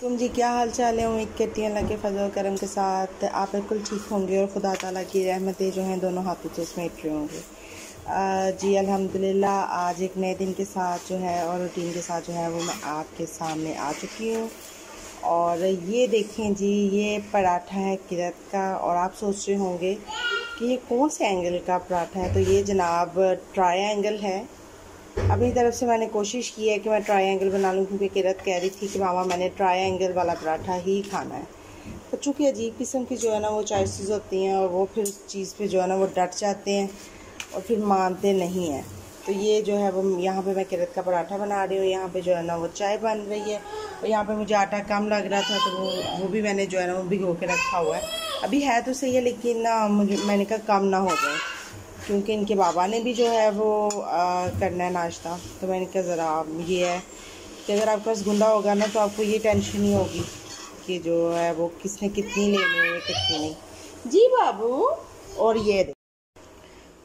तुम जी, क्या हाल चाल है? उम्मीद करती हैं अल्लाह के फजल करम के साथ आप बिल्कुल ठीक होंगे और खुदा ताला की रहमतें जो हैं दोनों हाथों से समेट रहे होंगे। जी, अल्हम्दुलिल्लाह, आज एक नए दिन के साथ जो है और रूटीन के साथ जो है वो मैं आपके सामने आ चुकी हूँ। और ये देखें जी, ये पराठा है किरत का और आप सोच रहे होंगे कि ये कौन से एंगल का पराठा है? तो ये जनाब ट्राई एंगल है। अपनी तरफ़ से मैंने कोशिश की है कि मैं ट्रायंगल बना लूँ, क्योंकि किरत कह रही थी कि मामा, मैंने ट्रायंगल वाला पराठा ही खाना है। बच्चों की अजीब किस्म की जो है ना, वो चॉइसेस होती हैं और वो फिर चीज़ पे जो है ना, वो डट जाते हैं और फिर मानते नहीं हैं। तो ये जो है वो यहाँ पे मैं किरत का पराठा बना रही हूँ, यहाँ पे जो है ना, वो चाय बन रही है और यहाँ पे मुझे आटा कम लग रहा था तो वो वो भी मैंने जो है ना, वो भिगो के रखा हुआ है। अभी है तो सही है, लेकिन ना मुझे, मैंने कहा कम ना हो जाए। क्योंकि इनके बाबा ने भी जो है वो आ, करना है नाश्ता। तो मैंने कहा ज़रा ये है। कि अगर आपके पास गुंडा होगा ना तो आपको ये टेंशन नहीं होगी कि जो है वो किसने कितनी लेनी है कितनी नहीं। जी बाबू और ये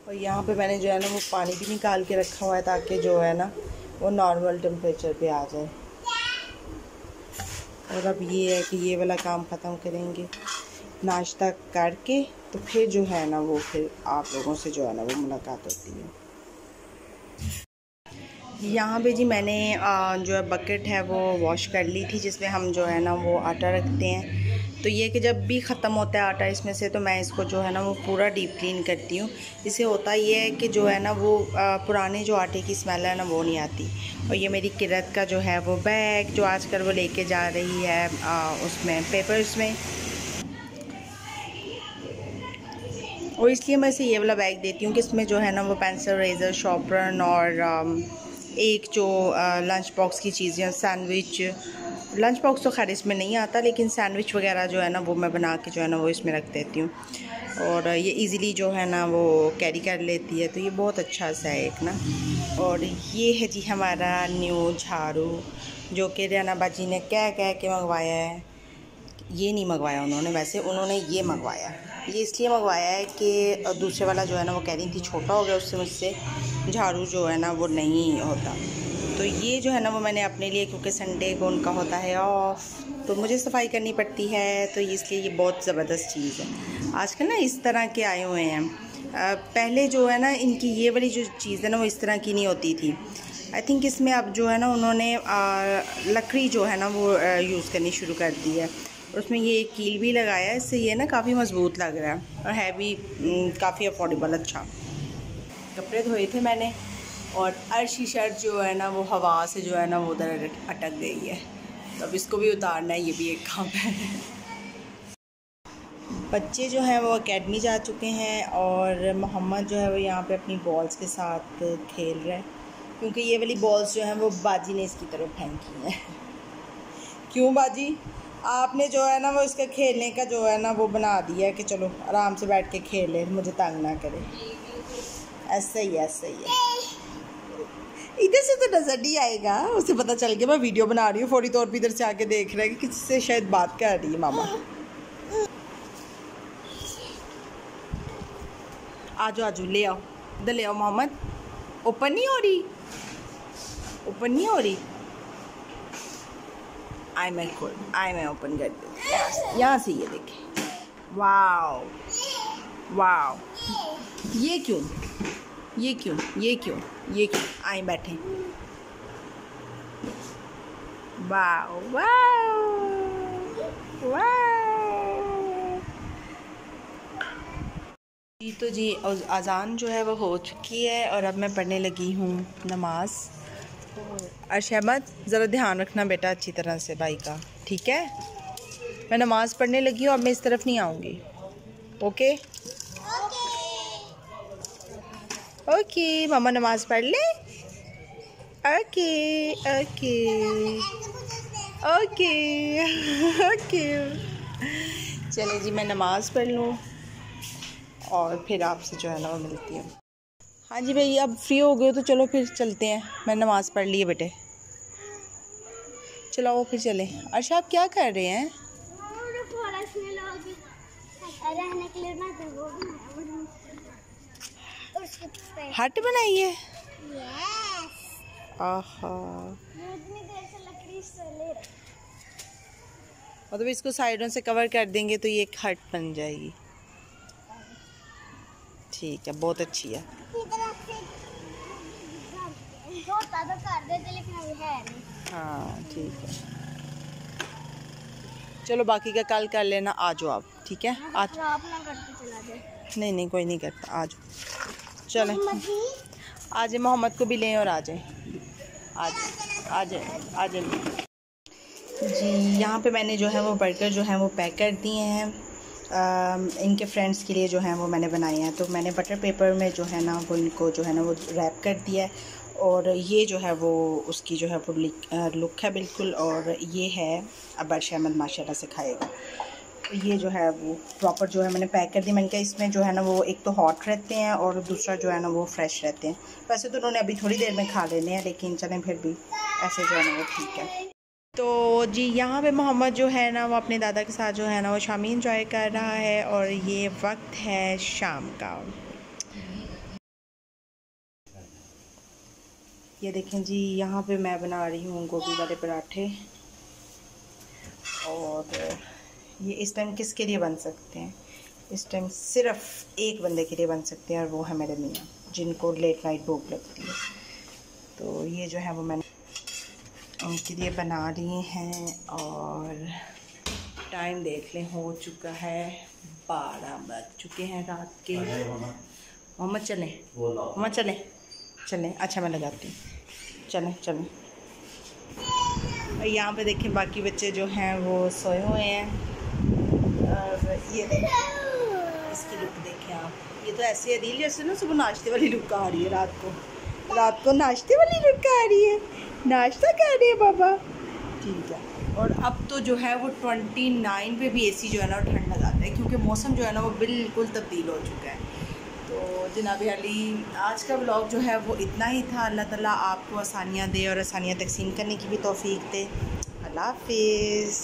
और यहाँ पे मैंने जो है ना वो पानी भी निकाल के रखा हुआ है ताकि जो है ना वो नॉर्मल टेम्परेचर पे आ जाए। और अब ये है कि ये वाला काम ख़त्म करेंगे। नाश्ता करके तो फिर जो है ना वो फिर आप लोगों से जो है ना वो मुलाकात होती है। यहाँ पे जी मैंने जो है बकेट है वो वॉश कर ली थी, जिसमें हम जो है ना वो आटा रखते हैं। तो ये कि जब भी ख़त्म होता है आटा इसमें से तो मैं इसको जो है ना वो पूरा डीप क्लीन करती हूँ। इससे होता ये है कि जो है ना वो पुराने जो आटे की स्मेल है ना वो नहीं आती। और ये मेरी किरत का जो है वो बैग जो आजकल वो लेके जा रही है उसमें पेपर्स में। और इसलिए मैं इसे ये वाला बैग देती हूँ कि इसमें जो है ना वो पेंसिल रेज़र शॉपरन और एक जो लंच बॉक्स की चीज़ें सैंडविच लंच बॉक्स तो खैर इसमें नहीं आता, लेकिन सैंडविच वगैरह जो है ना वो मैं बना के जो है ना वो इसमें रख देती हूँ। और ये इजीली जो है ना वो कैरी कर लेती है तो ये बहुत अच्छा सा है एक ना। और ये है जी हमारा न्यू झाड़ू, जो कि रैना बाजी ने कह कह के मंगवाया है। ये नहीं मंगवाया उन्होंने, वैसे उन्होंने ये मंगवाया। ये इसलिए मंगवाया है कि दूसरे वाला जो है ना, वो कह रही थी छोटा हो गया उससे मुझसे, झाड़ू जो है ना, वो नहीं होता। तो ये जो है ना, वो मैंने अपने लिए, क्योंकि संडे को उनका होता है ऑफ़ तो मुझे सफ़ाई करनी पड़ती है तो इसलिए ये बहुत ज़बरदस्त चीज़ है। आजकल ना इस तरह के आए हुए हैं। पहले जो है ना, इनकी ये वाली जो चीज़ है ना, वो इस तरह की नहीं होती थी। आई थिंक इसमें अब जो है ना, उन्होंने लकड़ी जो है ना, वो यूज़ करनी शुरू कर दी है। और उसमें ये एक कील भी लगाया है, इससे ये ना काफ़ी मज़बूत लग रहा है और है भी काफ़ी अफोर्डेबल अच्छा। कपड़े धोए थे मैंने और अर्शी शर्ट जो है ना, वो हवा से जो है ना, वो उधर अटक गई है। तो अब इसको भी उतारना है, ये भी एक काम है। बच्चे जो हैं वो अकेडमी जा चुके हैं और मोहम्मद जो है वो यहाँ पे अपनी बॉल्स के साथ खेल रहे हैं। क्योंकि ये वाली बॉल्स जो हैं, वो बाजी ने इसकी तरफ़ फेंकी हैं। क्यों बाजी? आपने जो है ना वो इसका खेलने का जो है ना वो बना दिया है कि चलो आराम से बैठ के खेल ले, मुझे तंग ना करे। ऐसा ही, ऐसे ही। है इधर से तो नज़र नहीं आएगा। उसे पता चल गया, मैं वीडियो बना रही हूँ, फौरी तौर पर इधर से आके देख रहा है कि किसी से शायद बात कर रही है मामा। आजो आजो, ले आओ। इधर ले आओ मोहम्मद। ओपन नहीं हो रही? ओपन नहीं हो रही? आई मैं खोल आई मैं ओपन कर दूँ। यहाँ से ये देखें। वाओ वाओ ये क्यों? ये क्यों? ये क्यों? ये क्यों? आए बैठे। वाओ वाओ वाओ जी तो जी अज़ान जो है वो हो चुकी है और अब मैं पढ़ने लगी हूँ नमाज़। अहमद, ज़रा ध्यान रखना बेटा अच्छी तरह से भाई का, ठीक है? मैं नमाज़ पढ़ने लगी हूँ, अब मैं इस तरफ़ नहीं आऊँगी। ओके? ओके, मामा नमाज़ पढ़ ले। Okay okay okay okay. चले जी, मैं नमाज़ पढ़ लूँ और फिर आपसे जो है ना वो मिलती हूँ। हाँ जी भाई, अब फ्री हो गए तो चलो फिर चलते हैं। मैं नमाज़ पढ़ ली है बेटे। चलो वो फिर चले। अर्षा आप क्या कर रहे हैं? हट बनाई है आहा। मतलब इसको साइडों से कवर कर देंगे तो ये एक हट बन जाएगी। ठीक है, बहुत अच्छी है। हाँ ठीक है। चलो बाकी का कल कर लेना आ जाओ आप ठीक है? आज नहीं नहीं कोई नहीं करता आ जाओ। चलें। आ जाए मोहम्मद को भी लें और आ जाए। आज आ जाए आ जाए। जी यहाँ पे मैंने जो है वो बर्गर जो है वो पैक कर दिए हैं। इनके फ्रेंड्स के लिए जो है वो मैंने बनाए हैं। तो मैंने बटर पेपर में जो है ना वो इनको जो है ना वो रैप कर दिया है। और ये जो है वो, उसकी जो है वो लुक है बिल्कुल और ये है, अबर्श अहमद से खाएगा। ये जो है वो प्रॉपर जो है मैंने पैक कर दी। मैंने कहा इसमें जो है ना वो एक तो हॉट रहते हैं और दूसरा जो है ना वो फ्रेश रहते हैं। वैसे तो उन्होंने अभी थोड़ी देर में खा लेने हैं, लेकिन चलें फिर भी, ऐसे जो है ना वो ठीक है। तो जी, यहाँ पे मोहम्मद जो है ना वो अपने दादा के साथ जो है ना वो शामी इंजॉय कर रहा है और ये वक्त है शाम का। ये देखें जी यहाँ पे मैं बना रही हूँ गोभी वाले पराठे। और ये इस टाइम किसके लिए बन सकते हैं? इस टाइम सिर्फ़ एक बंदे के लिए बन सकते हैं और वो है मेरे मियाँ जिनको लेट नाइट भूख लगती है। तो ये जो है वो मैंने उनके लिए बना रही हैं और टाइम देख लें हो चुका है बारह बज चुके हैं रात के। मोहम्मद चलें? मोहम्मद चलें? चलें अच्छा मैं लगाती हूँ। चलें चलें। यहाँ पे देखें, बाकी बच्चे जो हैं, वो सोए हुए हैं। और ये इसकी लुक देखें आप। ये तो ऐसे अदील जैसे ना, सुबह नाश्ते वाली लुक आ रही है रात को। रात को नाश्ते वाली लुक आ रही है। नाश्ता कर रहे हैं बाबा। ठीक है। और अब तो जो है, वो ट्वेंटी नाइन पे भी एसी जो है ना, ठंड लगाता है, क्योंकि मौसम जो है ना, वो बिल्कुल तब्दील हो चुका है। तो जनाब अली, आज का ब्लॉग जो है वो इतना ही था। अल्लाह ताला आपको आसानियाँ दे और आसानियाँ तकसीम करने की भी तोफ़ी दे। अल्लाह हाफिज़।